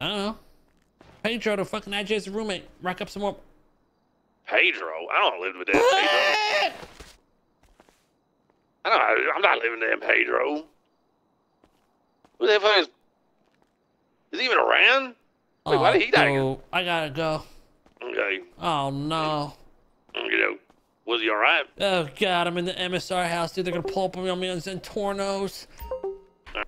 I don't know. Pedro, the fucking IJ's roommate. Rack up some more. Pedro? I don't live with that Pedro. I don't, I'm not living there, Pedro. Who the fuck is... Is he even around? Wait, why did he oh, die? again? Oh, I gotta go. Okay. Oh no. You know, was he alright? Oh god, I'm in the MSR house, dude. They're gonna pull up on me on me on Zentornos. Uh,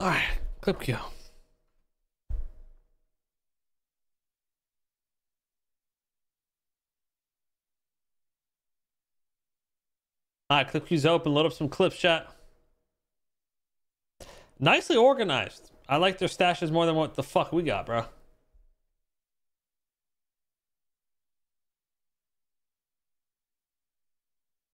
Alright, clip queue. Alright, clip queue's open. Load up some clips, chat. Nicely organized. I like their stashes more than what the fuck we got, bro.